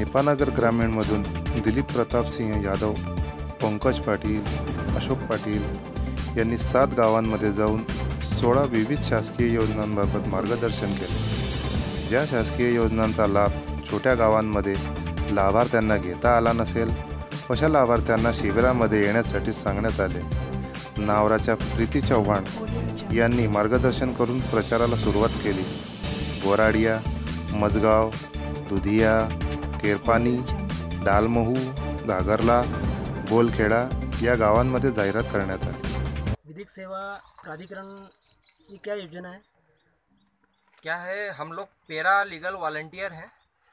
नेपानगर ग्रामीणमधून दिलीप प्रताप सिंह यादव पंकज पाटील अशोक पाटील यांनी सात गावांमध्ये जाऊन सोळा विविध शासकीय योजनांबाबत मार्गदर्शन केले. ज्या शासकीय योजनांचा लाभ छोट्या गावांमध्ये लाभार्थ्यांना घेता आला नसेल अशा लाभार्थ्यांना शिबिरामध्ये येण्यासाठी सांगण्यात आले. नावराच्या प्रीती चव्हाण यांनी मार्गदर्शन करून प्रचाराला सुरुवात केली. बोराडिया मजगाव दुधिया केरपानी डालमहू घागरला गोलखेडा या गावांमध्ये जाहिरात करण्यात आली. विधिक सेवा प्राधिकरण की क्या योजना है? क्या है? हम लोग पेरा लीगल वॉल्टियर हैं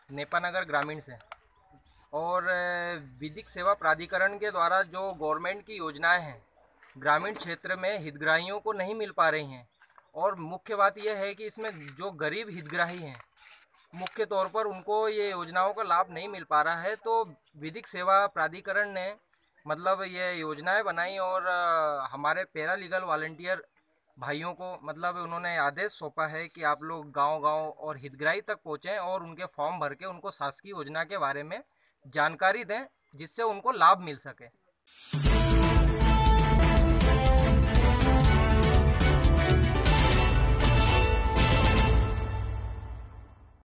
नेपानगर ग्रामीण से। और विधिक सेवा प्राधिकरण के द्वारा जो गवर्नमेंट की योजनाएँ हैं ग्रामीण क्षेत्र में हितग्राहियों को नहीं मिल पा रही हैं। और मुख्य बात यह है कि इसमें जो गरीब हितग्राही हैं मुख्य तौर पर उनको ये योजनाओं का लाभ नहीं मिल पा रहा है तो विधिक सेवा प्राधिकरण ने मतलब ये योजनाएँ बनाई और हमारे पैरा लीगल वॉल्टियर भाइयों को मतलब उन्होंने आदेश सौंपा है कि आप लोग गांव-गांव और हितग्राही तक पहुंचें और उनके फॉर्म भर के उनको शासकीय योजना के बारे में जानकारी दें, जिससे उनको लाभ मिल सके।